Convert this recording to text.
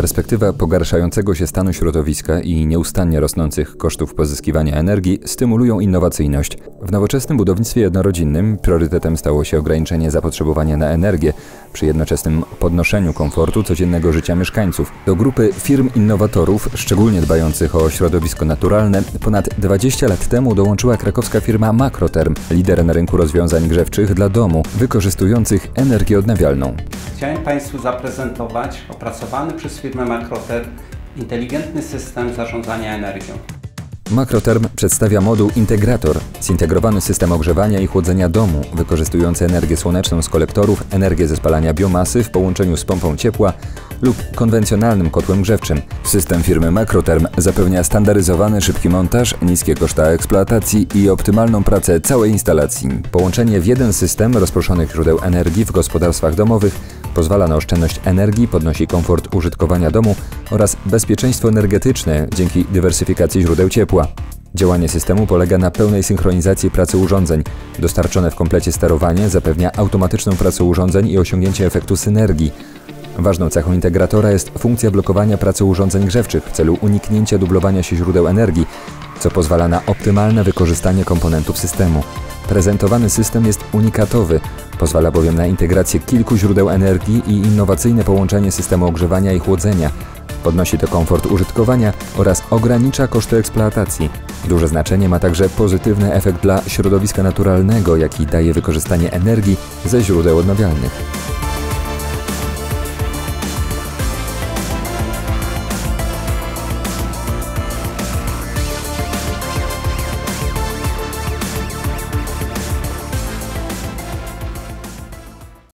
Perspektywa pogarszającego się stanu środowiska i nieustannie rosnących kosztów pozyskiwania energii stymulują innowacyjność. W nowoczesnym budownictwie jednorodzinnym priorytetem stało się ograniczenie zapotrzebowania na energię przy jednoczesnym podnoszeniu komfortu codziennego życia mieszkańców. Do grupy firm innowatorów, szczególnie dbających o środowisko naturalne, ponad 20 lat temu dołączyła krakowska firma Makroterm, lider na rynku rozwiązań grzewczych dla domu, wykorzystujących energię odnawialną. Chciałem Państwu zaprezentować opracowany przez firmę Makroterm inteligentny system zarządzania energią. Makroterm przedstawia moduł Integrator, zintegrowany system ogrzewania i chłodzenia domu, wykorzystujący energię słoneczną z kolektorów, energię ze spalania biomasy w połączeniu z pompą ciepła lub konwencjonalnym kotłem grzewczym. System firmy Makroterm zapewnia standaryzowany szybki montaż, niskie koszta eksploatacji i optymalną pracę całej instalacji. Połączenie w jeden system rozproszonych źródeł energii w gospodarstwach domowych Pozwala na oszczędność energii, podnosi komfort użytkowania domu oraz bezpieczeństwo energetyczne dzięki dywersyfikacji źródeł ciepła. Działanie systemu polega na pełnej synchronizacji pracy urządzeń. Dostarczone w komplecie sterowanie zapewnia automatyczną pracę urządzeń i osiągnięcie efektu synergii. Ważną cechą integratora jest funkcja blokowania pracy urządzeń grzewczych w celu uniknięcia dublowania się źródeł energii, co pozwala na optymalne wykorzystanie komponentów systemu. Prezentowany system jest unikatowy, pozwala bowiem na integrację kilku źródeł energii i innowacyjne połączenie systemu ogrzewania i chłodzenia. Podnosi to komfort użytkowania oraz ogranicza koszty eksploatacji. Duże znaczenie ma także pozytywny efekt dla środowiska naturalnego, jaki daje wykorzystanie energii ze źródeł odnawialnych.